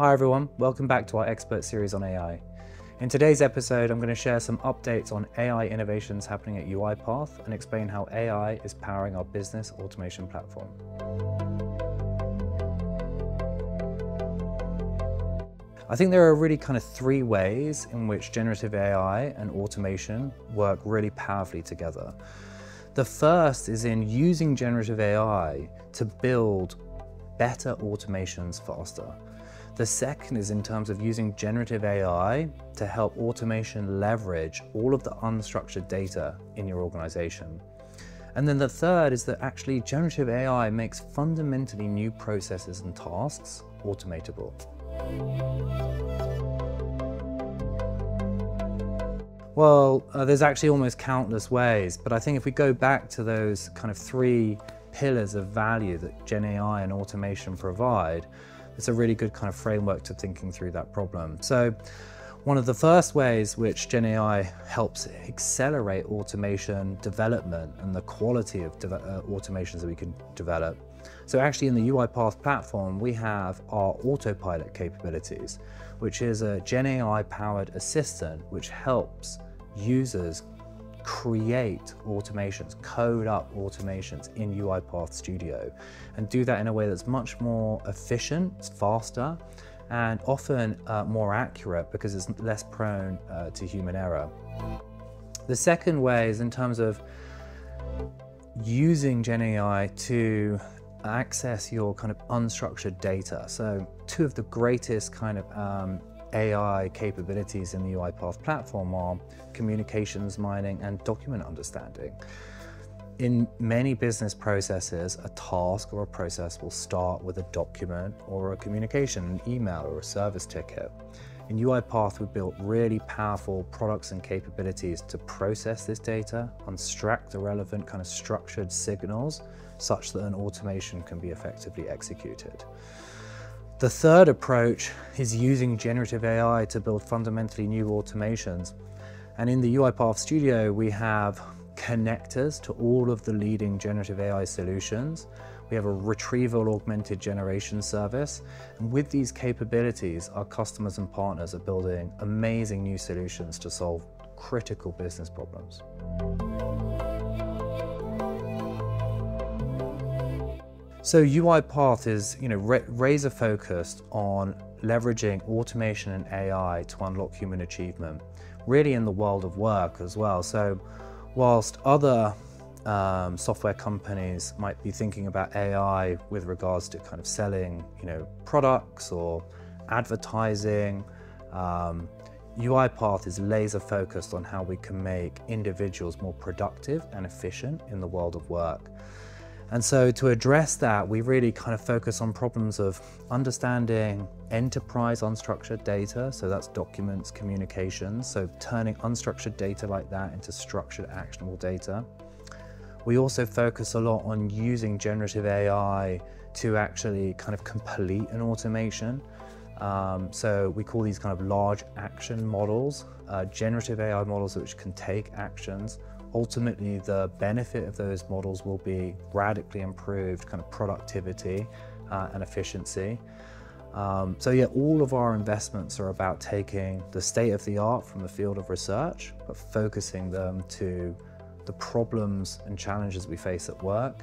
Hi everyone, welcome back to our expert series on AI. In today's episode, I'm going to share some updates on AI innovations happening at UiPath and explain how AI is powering our business automation platform. I think there are really kind of three ways in which generative AI and automation work really powerfully together. The first is in using generative AI to build better automations faster. The second is in terms of using generative AI to help automation leverage all of the unstructured data in your organization. And then the third is that actually generative AI makes fundamentally new processes and tasks automatable. Well, uh, there's actually almost countless ways, but I think if we go back to those kind of three pillars of value that Gen AI and automation provide, it's a really good kind of framework to thinking through that problem. So one of the first ways which Gen AI helps accelerate automation development and the quality of uh, automations that we can develop so actually in the UiPath platform, we have our autopilot capabilities, which is a Gen AI powered assistant, which helps users create automations, code up automations in UiPath Studio, and do that in a way that's much more efficient, faster, and often uh, more accurate because it's less prone uh, to human error. The second way is in terms of using Gen AI to access your kind of unstructured data. So two of the greatest kind of um, AI capabilities in the UiPath platform are communications mining and document understanding. In many business processes, a task or a process will start with a document or a communication, an email or a service ticket. In UiPath, we built really powerful products and capabilities to process this data, and extract the relevant kind of structured signals such that an automation can be effectively executed. The third approach is using generative AI to build fundamentally new automations. And in the UiPath Studio, we have connectors to all of the leading generative AI solutions. We have a retrieval augmented generation service. And with these capabilities, our customers and partners are building amazing new solutions to solve critical business problems. So UiPath is, you know, razor focused on leveraging automation and AI to unlock human achievement, really in the world of work as well. So whilst other um, software companies might be thinking about AI with regards to kind of selling, you know, products or advertising. Um, UiPath is laser focused on how we can make individuals more productive and efficient in the world of work. And so to address that, we really kind of focus on problems of understanding enterprise unstructured data, so that's documents, communications, so turning unstructured data like that into structured actionable data. We also focus a lot on using generative AI to actually kind of complete an automation. Um, so we call these kind of large action models, uh, generative AI models which can take actions. Ultimately, the benefit of those models will be radically improved kind of productivity uh, and efficiency. Um, so yeah, all of our investments are about taking the state of the art from the field of research, but focusing them to the problems and challenges we face at work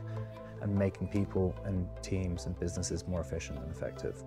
and making people and teams and businesses more efficient and effective.